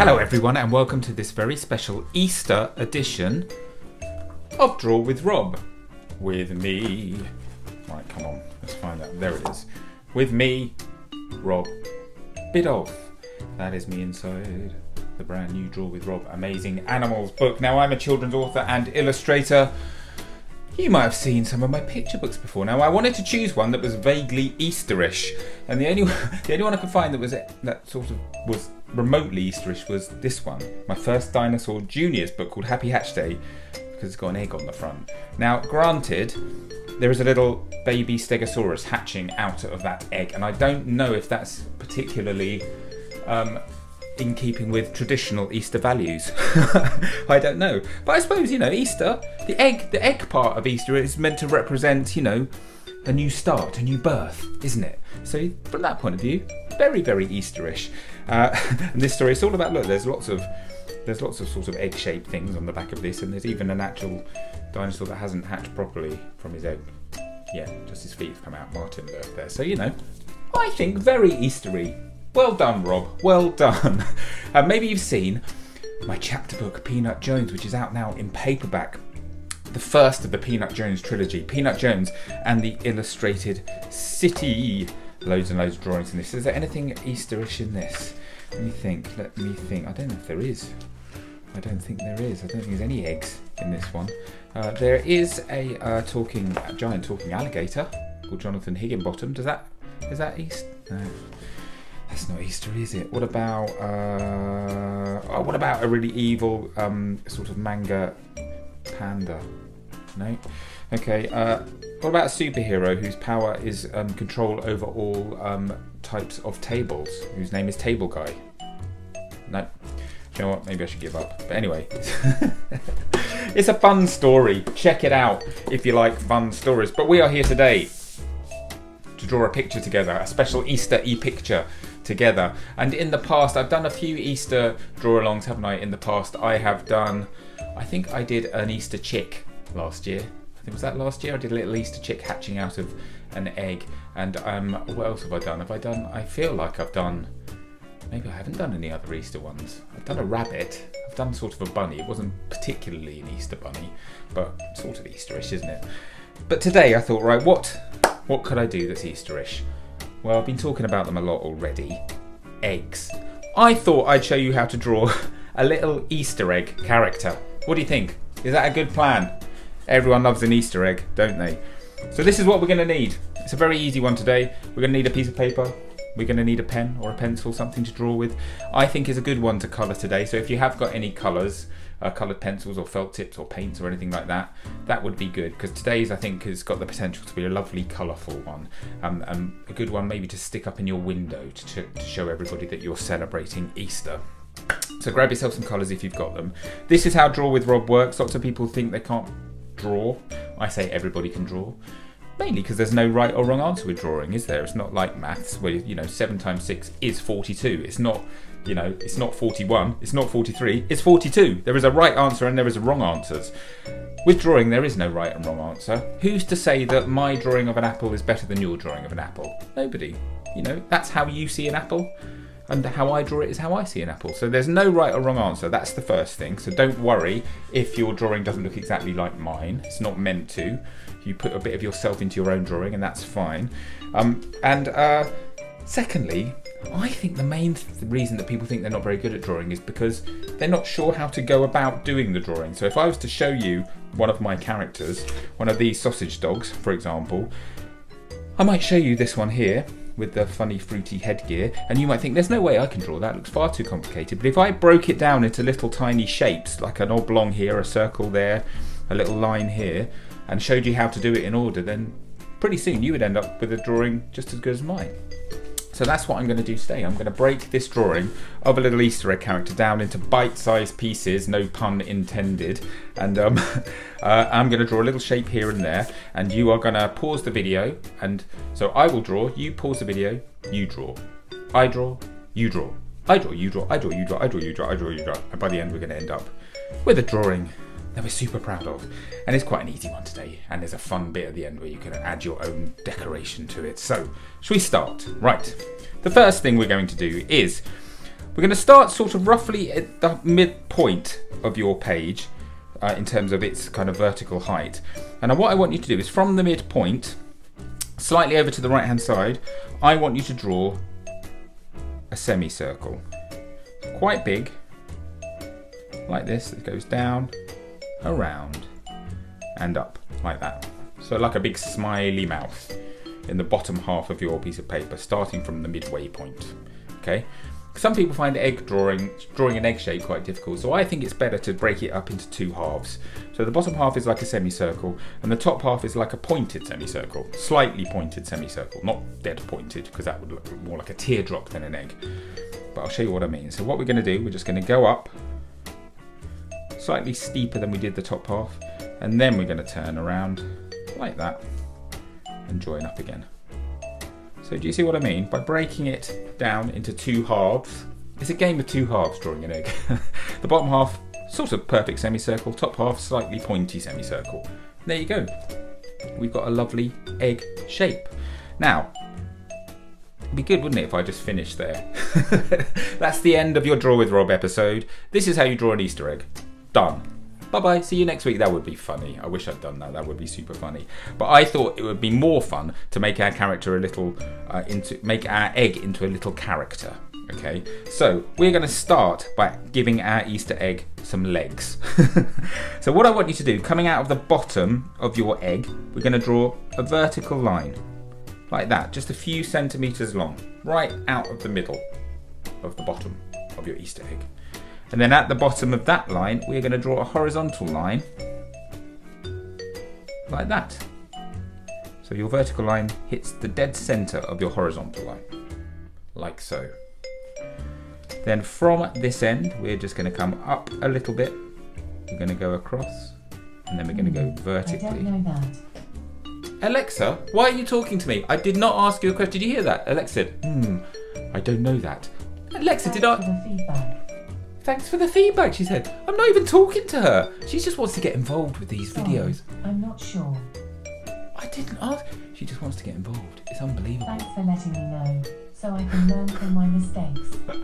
Hello, everyone, and welcome to this very special Easter edition of Draw with Rob. With me. Right, come on, let's find out. There it is. With me, Rob Biddulph. That is me inside the brand new Draw with Rob Amazing Animals book. Now, I'm a children's author and illustrator. You might have seen some of my picture books before. Now, I wanted to choose one that was vaguely Easterish, and the only the only one I could find that was that sort of was remotely Easterish was this one, my first Dinosaur Juniors book called Happy Hatch Day, because it's got an egg on the front. Now, granted, there is a little baby Stegosaurus hatching out of that egg, and I don't know if that's particularly um, in keeping with traditional Easter values. I don't know, but I suppose you know Easter. The egg, the egg part of Easter is meant to represent, you know, a new start, a new birth, isn't it? So from that point of view, very very Easterish. Uh, and this story, it's all about look. There's lots of there's lots of sort of egg-shaped things on the back of this, and there's even an actual dinosaur that hasn't hatched properly from his egg. Yeah, just his feet have come out. Martin there, so you know, I think very Eastery. Well done, Rob. Well done. uh, maybe you've seen my chapter book, Peanut Jones, which is out now in paperback. The first of the Peanut Jones trilogy, Peanut Jones and the Illustrated City. Loads and loads of drawings in this. Is there anything Easterish in this? Let me think. Let me think. I don't know if there is. I don't think there is. I don't think there's any eggs in this one. Uh, there is a uh, talking a giant talking alligator called Jonathan Higginbottom. Does that is that East? No. That's not Easter, is it? What about uh, oh, what about a really evil um, sort of manga panda? No. Okay. Uh, what about a superhero whose power is um, control over all um, types of tables? Whose name is Table Guy? No. You know what? Maybe I should give up. But anyway, it's a fun story. Check it out if you like fun stories. But we are here today to draw a picture together, a special Easter e-picture together. And in the past, I've done a few Easter draw-alongs, haven't I? In the past, I have done. I think I did an Easter chick last year. I think was that last year. I did a little Easter chick hatching out of an egg. And um, what else have I done? Have I done? I feel like I've done. Maybe I haven't done any other Easter ones. I've done a rabbit. I've done sort of a bunny. It wasn't particularly an Easter bunny, but sort of Easterish, isn't it? But today I thought, right, what what could I do that's Easterish? Well, I've been talking about them a lot already. Eggs. I thought I'd show you how to draw a little Easter egg character. What do you think? Is that a good plan? Everyone loves an Easter egg, don't they? So this is what we're going to need. It's a very easy one today. We're going to need a piece of paper. We're going to need a pen or a pencil, something to draw with. I think is a good one to colour today. So if you have got any colours, uh, coloured pencils or felt tips or paints or anything like that, that would be good because today's I think has got the potential to be a lovely colourful one um, and a good one maybe to stick up in your window to, to, to show everybody that you're celebrating Easter. So grab yourself some colours if you've got them. This is how Draw with Rob works. Lots of people think they can't draw. I say everybody can draw. Mainly because there's no right or wrong answer with drawing, is there? It's not like maths where, you know, 7 times 6 is 42. It's not you know, it's not 41, it's not 43, it's 42. There is a right answer and there is a wrong answers. With drawing, there is no right and wrong answer. Who's to say that my drawing of an apple is better than your drawing of an apple? Nobody. You know, that's how you see an apple, and how I draw it is how I see an apple. So there's no right or wrong answer. That's the first thing. So don't worry if your drawing doesn't look exactly like mine. It's not meant to. You put a bit of yourself into your own drawing, and that's fine. Um, and uh, secondly, I think the main th- reason that people think they're not very good at drawing is because they're not sure how to go about doing the drawing. So if I was to show you one of my characters, one of these sausage dogs, for example, I might show you this one here with the funny fruity headgear, and you might think there's no way I can draw that, it looks far too complicated. But if I broke it down into little tiny shapes, like an oblong here, a circle there, a little line here, and showed you how to do it in order, then pretty soon you would end up with a drawing just as good as mine. So that's what I'm going to do today. I'm going to break this drawing of a little Easter egg character down into bite-sized pieces, no pun intended. And um, uh, I'm going to draw a little shape here and there. And you are going to pause the video. And so I will draw, you pause the video, you draw. I draw, you draw. I draw, you draw, I draw, you draw, I draw, you draw, I draw, you draw. And by the end we're going to end up with a drawing that we're super proud of. And it's quite an easy one today. And there's a fun bit at the end where you can add your own decoration to it. So, shall we start? Right. The first thing we're going to do is we're We're going to start sort of roughly at the midpoint of your page uh, in terms of its kind of vertical height. And what I want you to do is from the midpoint, slightly over to the right hand side, I want you to draw a semicircle. Quite big, like this, it goes down, around, and up, like that. So like a big smiley mouth in the bottom half of your piece of paper, starting from the midway point. Okay. Some people find egg drawing drawing an egg shape quite difficult, so I think it's better to break it up into two halves. So the bottom half is like a semicircle, and the top half is like a pointed semicircle, slightly pointed semicircle, not dead pointed, because that would look more like a teardrop than an egg. But I'll show you what I mean. So what we're going to do, we're just going to go up, slightly steeper than we did the top half, and then we're going to turn around like that and join up again. So do you see what I mean? By breaking it down into two halves, it's a game of two halves drawing an egg. the bottom half, sort of perfect semicircle, top half, slightly pointy semicircle. There you go. We've got a lovely egg shape. Now, it'd be good, wouldn't it, if I just finished there? That's the end of your Draw with Rob episode. This is how you draw an Easter egg. Done. Bye bye, see you next week. That would be funny. I wish I'd done that. That would be super funny. But I thought it would be more fun to make our character a little, uh, into make our egg into a little character. Okay, so we're going to start by giving our Easter egg some legs. so what I want you to do, coming out of the bottom of your egg, we're going to draw a vertical line like that, just a few centimeters long, right out of the middle of the bottom of your Easter egg. And then at the bottom of that line, we're going to draw a horizontal line like that. So your vertical line hits the dead center of your horizontal line, like so. Then from this end, we're just going to come up a little bit. We're going to go across, and then we're going to go vertically. I don't know that. Alexa, why are you talking to me? I did not ask you a question. Did you hear that? Alexa hmm, I don't know that. Alexa, did I... For the feedback. Thanks for the feedback, she said. I'm not even talking to her. She just wants to get involved with these Sorry, videos. I'm not sure. I didn't ask. She just wants to get involved. It's unbelievable. Thanks for letting me know, so I can learn from my mistakes.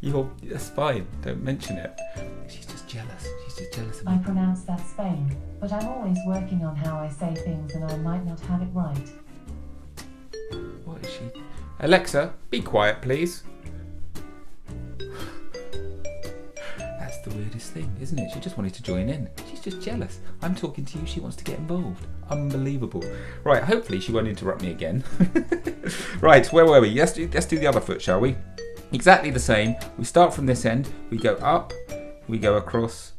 You're, that's fine. Don't mention it. She's just jealous. She's just jealous of me. I pronounce that Spain, but I'm always working on how I say things and I might not have it right. What is she? Alexa, be quiet, please. Weirdest thing, isn't it? She just wanted to join in. She's just jealous. I'm talking to you, she wants to get involved. Unbelievable. Right, hopefully she won't interrupt me again. right, where were we? Let's do, let's do the other foot, shall we? Exactly the same. We start from this end, we go up, we go across,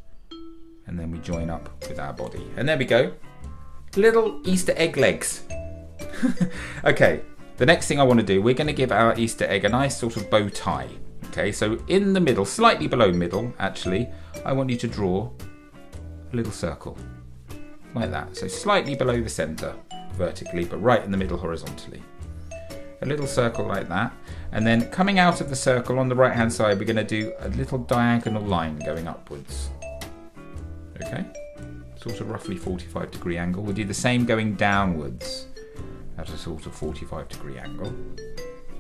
and then we join up with our body. And there we go. Little Easter egg legs. okay, the next thing I want to do, we're going to give our Easter egg a nice sort of bow tie. Okay, so in the middle, slightly below middle, actually, I want you to draw a little circle. Like that. So slightly below the centre, vertically, but right in the middle horizontally. A little circle like that. And then coming out of the circle on the right hand side, we're going to do a little diagonal line going upwards. Okay? Sort of roughly 45 degree angle. We'll do the same going downwards at a sort of 45 degree angle.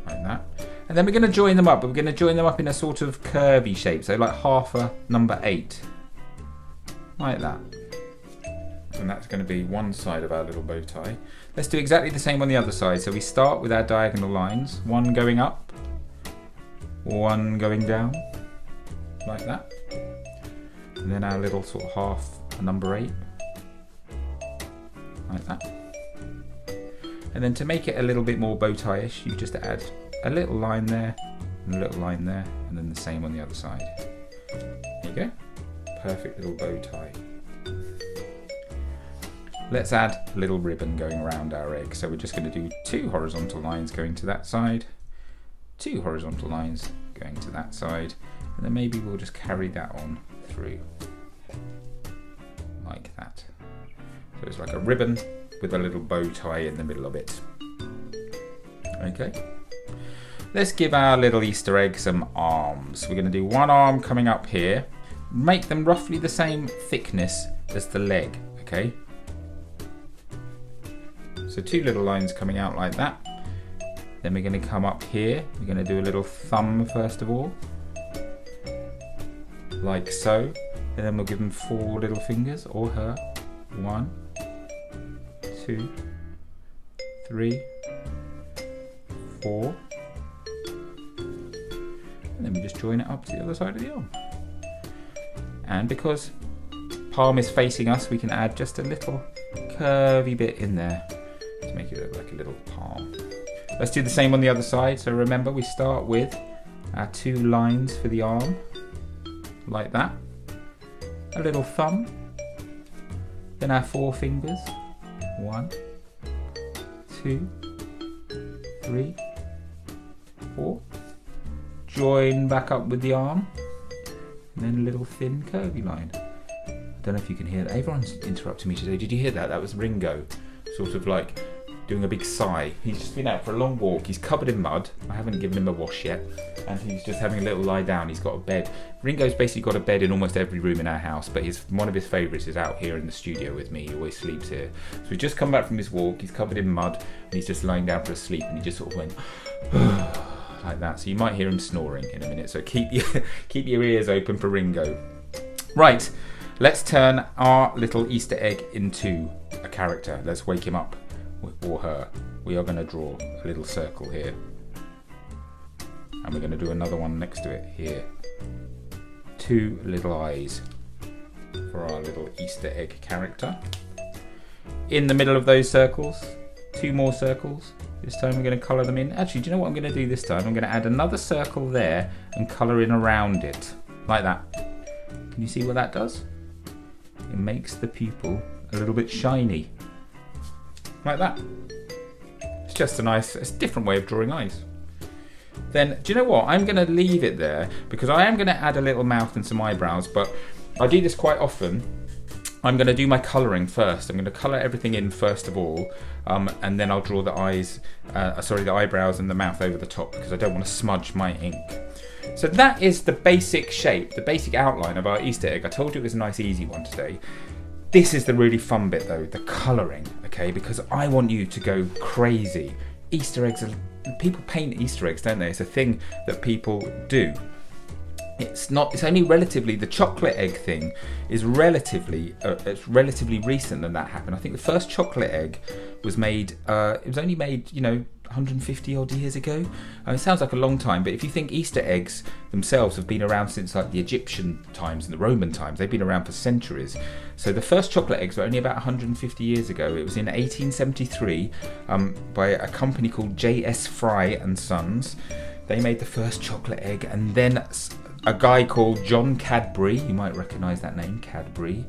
Like that. And then we're going to join them up, we're going to join them up in a sort of curvy shape. So like half a number eight. Like that. And that's going to be one side of our little bow tie. Let's do exactly the same on the other side. So we start with our diagonal lines. One going up. One going down. Like that. And then our little sort of half a number eight. Like that. And then to make it a little bit more bow tie-ish, you just add a little line there, and a little line there, and then the same on the other side. There you go. Perfect little bow tie. Let's add a little ribbon going around our egg. So we're just going to do two horizontal lines going to that side, two horizontal lines going to that side, and then maybe we'll just carry that on through like that. So it's like a ribbon with a little bow tie in the middle of it. Okay. Let's give our little Easter egg some arms. We're going to do one arm coming up here. Make them roughly the same thickness as the leg, okay? So two little lines coming out like that. Then we're going to come up here. We're going to do a little thumb first of all. Like so. And then we'll give him four little fingers, or her. One, two, three, four. And then we just join it up to the other side of the arm. And because palm is facing us, we can add just a little curvy bit in there to make it look like a little palm. Let's do the same on the other side. So remember, we start with our two lines for the arm, like that. A little thumb, then our four fingers. One, two, three, four. Join back up with the arm, and then a little thin curvy line. I don't know if you can hear that. Everyone's interrupting me today. Did you hear that? That was Ringo, sort of like doing a big sigh. He's just been out for a long walk. He's covered in mud. I haven't given him a wash yet. And he's just having a little lie down. He's got a bed. Ringo's basically got a bed in almost every room in our house, but his one of his favourites is out here in the studio with me. He always sleeps here. So he's just come back from his walk. He's covered in mud and he's just lying down for a sleep. And he just sort of went like that. So you might hear him snoring in a minute. So keep your keep your ears open for Ringo. Right. Let's turn our little Easter egg into a character. Let's wake him up or her, we are going to draw a little circle here. And we're going to do another one next to it here. Two little eyes for our little Easter egg character. In the middle of those circles, two more circles. This time we're going to colour them in. Actually, do you know what I'm going to do this time? I'm going to add another circle there and colour in around it. Like that. Can you see what that does? It makes the pupil a little bit shiny like that. It's just a nice, it's a different way of drawing eyes. Then, do you know what? I'm going to leave it there because I am going to add a little mouth and some eyebrows, but I do this quite often. I'm going to do my colouring first. I'm going to colour everything in first of all, um, and then I'll draw the eyes, uh, sorry, the eyebrows and the mouth over the top because I don't want to smudge my ink. So that is the basic shape, the basic outline of our Easter egg. I told you it was a nice easy one today. This is the really fun bit though, the colouring, okay? Because I want you to go crazy. Easter eggs are, people paint Easter eggs, don't they? It's a thing that people do. It's not. It's only relatively the chocolate egg thing is relatively. Uh, it's relatively recent than that happened. I think the first chocolate egg was made. Uh, it was only made. You know, 150 odd years ago. Uh, it sounds like a long time, but if you think Easter eggs themselves have been around since like the Egyptian times and the Roman times, they've been around for centuries. So the first chocolate eggs were only about 150 years ago. It was in 1873 um, by a company called J.S. Fry and Sons. They made the first chocolate egg, and then a guy called John Cadbury, you might recognise that name, Cadbury,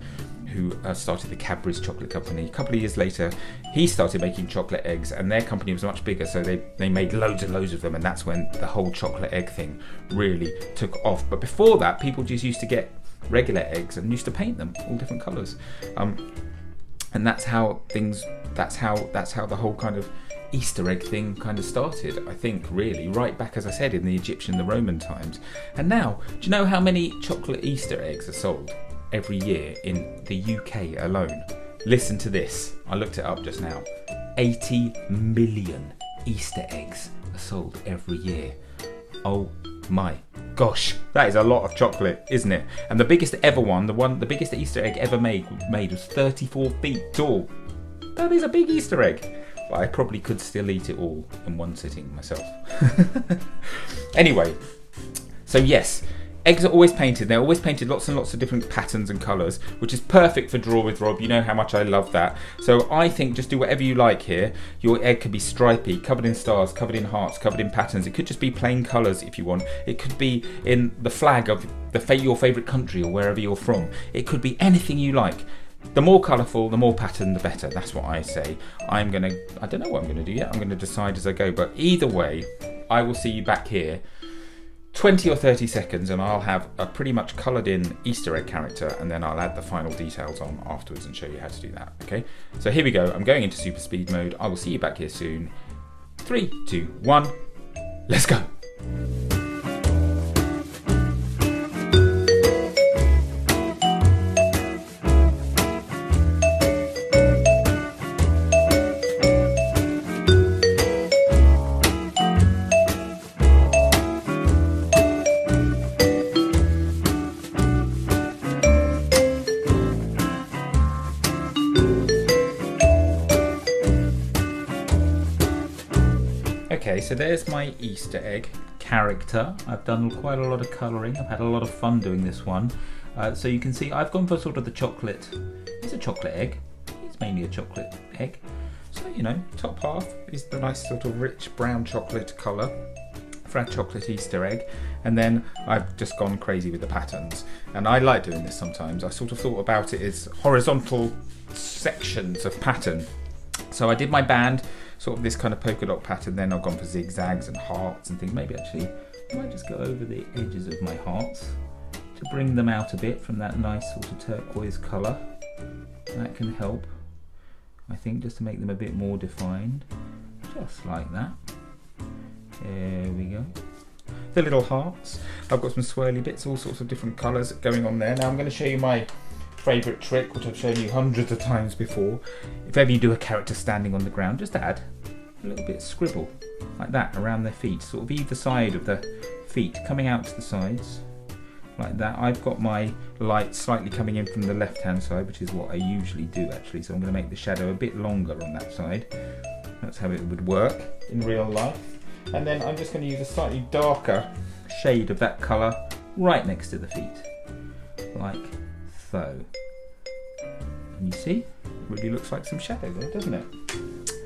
who uh, started the Cadbury's Chocolate Company. A couple of years later, he started making chocolate eggs, and their company was much bigger, so they, they made loads and loads of them, and that's when the whole chocolate egg thing really took off. But before that, people just used to get regular eggs and used to paint them all different colours. Um, and that's how things, that's how, that's how the whole kind of Easter egg thing kind of started, I think, really, right back, as I said, in the Egyptian, the Roman times. And now, do you know how many chocolate Easter eggs are sold? every year in the UK alone. Listen to this. I looked it up just now. 80 million Easter eggs are sold every year. Oh my gosh, that is a lot of chocolate, isn't it? And the biggest ever one, the one, the biggest Easter egg ever made, made was 34 feet tall. That is a big Easter egg. But I probably could still eat it all in one sitting myself. anyway, so yes, Eggs are always painted. They're always painted lots and lots of different patterns and colours, which is perfect for Draw with Rob. You know how much I love that. So I think just do whatever you like here. Your egg could be stripy, covered in stars, covered in hearts, covered in patterns. It could just be plain colours if you want. It could be in the flag of the your favourite country or wherever you're from. It could be anything you like. The more colourful, the more pattern, the better. That's what I say. I'm going to, I don't know what I'm going to do yet. I'm going to decide as I go. But either way, I will see you back here 20 or 30 seconds and I'll have a pretty much coloured in Easter egg character and then I'll add the final details on afterwards and show you how to do that, okay? So here we go, I'm going into super speed mode. I will see you back here soon. Three, two, one, let's go. So there's my Easter egg character. I've done quite a lot of colouring. I've had a lot of fun doing this one. Uh, so you can see I've gone for sort of the chocolate. It's a chocolate egg. It's mainly a chocolate egg. So you know, top half is the nice sort of rich brown chocolate colour for our chocolate Easter egg. And then I've just gone crazy with the patterns. And I like doing this sometimes. I sort of thought about it as horizontal sections of pattern. So I did my band, sort of this kind of polka dot pattern, then I've gone for zigzags and hearts and things. Maybe actually I might just go over the edges of my hearts to bring them out a bit from that nice sort of turquoise colour. That can help, I think, just to make them a bit more defined. Just like that. There we go. The little hearts. I've got some swirly bits, all sorts of different colours going on there. Now I'm going to show you my favourite trick, which I've shown you hundreds of times before. If ever you do a character standing on the ground, just add a little bit of scribble, like that, around their feet, sort of either side of the feet, coming out to the sides, like that. I've got my light slightly coming in from the left hand side, which is what I usually do actually, so I'm going to make the shadow a bit longer on that side. That's how it would work in real life. And then I'm just going to use a slightly darker shade of that colour right next to the feet, like And you see, really looks like some shadow there, doesn't it?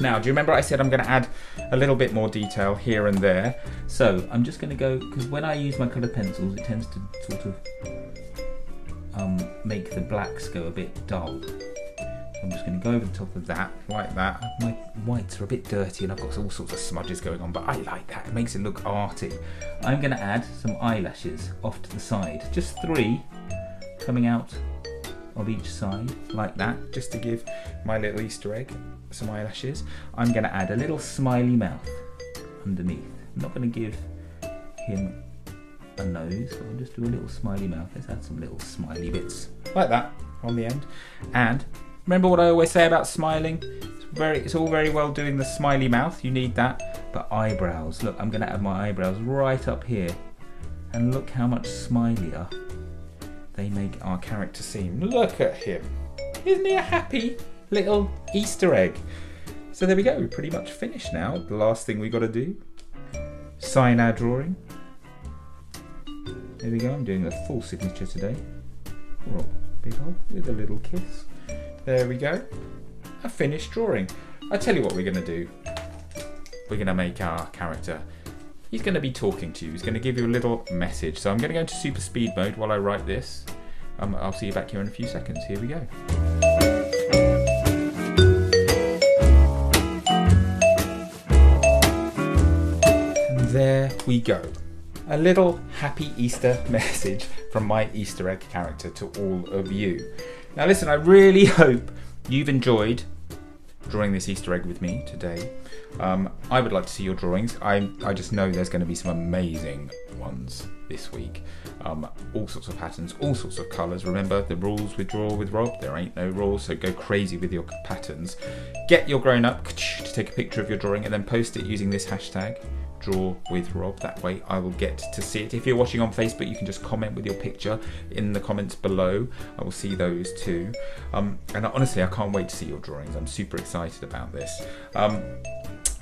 Now, do you remember I said I'm going to add a little bit more detail here and there? So I'm just going to go, because when I use my coloured pencils, it tends to sort of um, make the blacks go a bit dull. I'm just going to go over the top of that, like that. My whites are a bit dirty and I've got all sorts of smudges going on, but I like that. It makes it look arty. I'm going to add some eyelashes off to the side. Just three coming out of each side, like that, just to give my little Easter egg some eyelashes. I'm going to add a little smiley mouth underneath. I'm not going to give him a nose, I'll just do a little smiley mouth. Let's add some little smiley bits, like that, on the end. And remember what I always say about smiling? It's very, it's all very well doing the smiley mouth. You need that, but eyebrows. Look, I'm going to add my eyebrows right up here, and look how much smilier they make our character seem. Look at him. Isn't he a happy little Easter egg? So there we go, We're pretty much finished now. The last thing we got to do, sign our drawing. There we go, I'm doing a full signature today. Big with a little kiss. There we go. A finished drawing. I tell you what we're going to do. We're going to make our character. He's going to be talking to you. He's going to give you a little message. So I'm going to go into super speed mode while I write this. Um, I'll see you back here in a few seconds. Here we go. There we go. A little happy Easter message from my Easter egg character to all of you. Now, listen, I really hope you've enjoyed drawing this Easter egg with me today. Um, I would like to see your drawings. I, I just know there's going to be some amazing ones this week. Um, all sorts of patterns, all sorts of colours. Remember the rules with Draw with Rob, there ain't no rules, so go crazy with your patterns. Get your grown up to take a picture of your drawing and then post it using this hashtag draw with Rob. That way I will get to see it. If you're watching on Facebook, you can just comment with your picture in the comments below. I will see those too. Um, and honestly, I can't wait to see your drawings. I'm super excited about this. Um,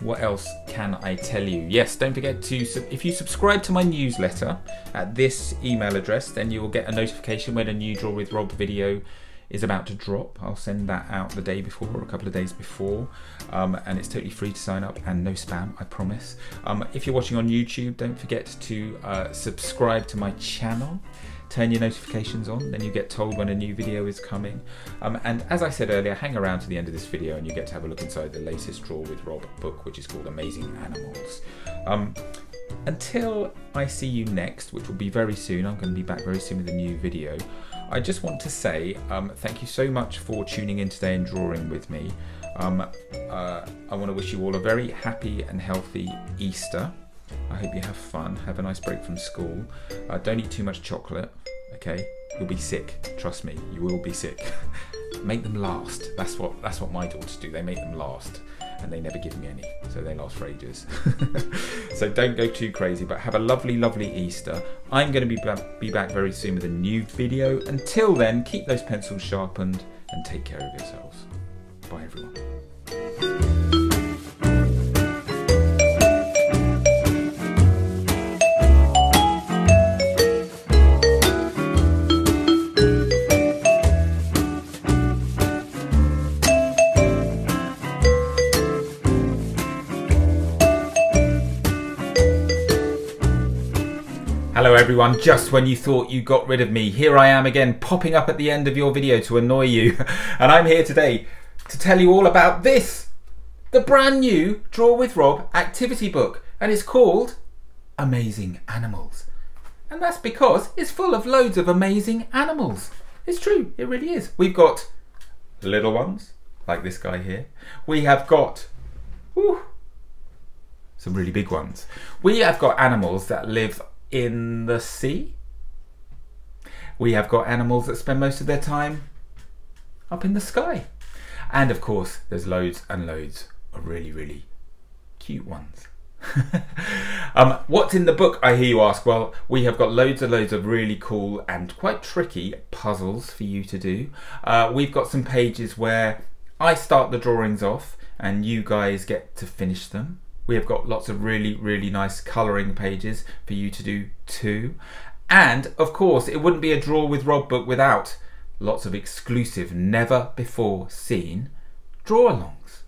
what else can I tell you? Yes, don't forget to, if you subscribe to my newsletter at this email address, then you will get a notification when a new Draw with Rob video is about to drop. I'll send that out the day before or a couple of days before. Um, and it's totally free to sign up and no spam, I promise. Um, if you're watching on YouTube, don't forget to uh, subscribe to my channel. Turn your notifications on, then you get told when a new video is coming. Um, and as I said earlier, hang around to the end of this video and you get to have a look inside the latest Draw with Rob book, which is called Amazing Animals. Um, until I see you next, which will be very soon, I'm going to be back very soon with a new video. I just want to say um, thank you so much for tuning in today and drawing with me. Um, uh, I want to wish you all a very happy and healthy Easter. I hope you have fun, have a nice break from school. Uh, don't eat too much chocolate, okay? You'll be sick. Trust me, you will be sick. make them last. That's what that's what my daughters do. They make them last, and they never give me any, so they last for ages. so don't go too crazy, but have a lovely, lovely Easter. I'm going to be be back very soon with a new video. Until then, keep those pencils sharpened and take care of yourselves. Bye, everyone. Everyone, just when you thought you got rid of me, here I am again popping up at the end of your video to annoy you. And I'm here today to tell you all about this. The brand new Draw with Rob activity book and it's called Amazing Animals. And that's because it's full of loads of amazing animals. It's true, it really is. We've got little ones, like this guy here. We have got whew, some really big ones. We have got animals that live in the sea. We have got animals that spend most of their time up in the sky. And of course, there's loads and loads of really, really cute ones. um, what's in the book, I hear you ask? Well, we have got loads and loads of really cool and quite tricky puzzles for you to do. Uh, we've got some pages where I start the drawings off and you guys get to finish them. We have got lots of really, really nice colouring pages for you to do too. And of course, it wouldn't be a Draw with Rob book without lots of exclusive, never before seen draw alongs.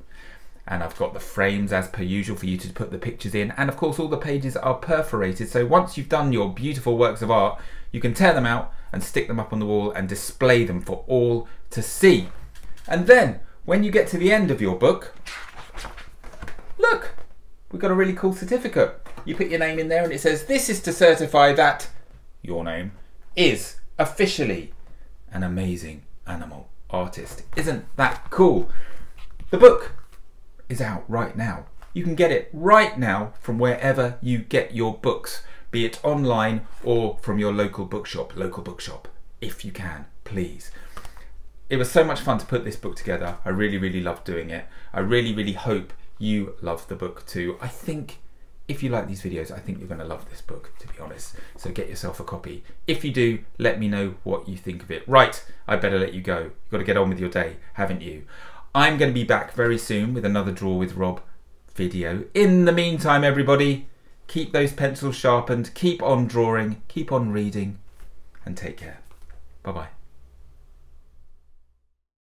And I've got the frames as per usual for you to put the pictures in. And of course, all the pages are perforated. So once you've done your beautiful works of art, you can tear them out and stick them up on the wall and display them for all to see. And then when you get to the end of your book, look, we've got a really cool certificate. You put your name in there and it says, this is to certify that your name is officially an amazing animal artist. Isn't that cool? The book is out right now. You can get it right now from wherever you get your books, be it online or from your local bookshop, local bookshop, if you can, please. It was so much fun to put this book together. I really, really loved doing it. I really, really hope you love the book too. I think if you like these videos, I think you're going to love this book, to be honest. So get yourself a copy. If you do, let me know what you think of it. Right, I better let you go. You've got to get on with your day, haven't you? I'm going to be back very soon with another Draw with Rob video. In the meantime, everybody, keep those pencils sharpened, keep on drawing, keep on reading, and take care. Bye-bye.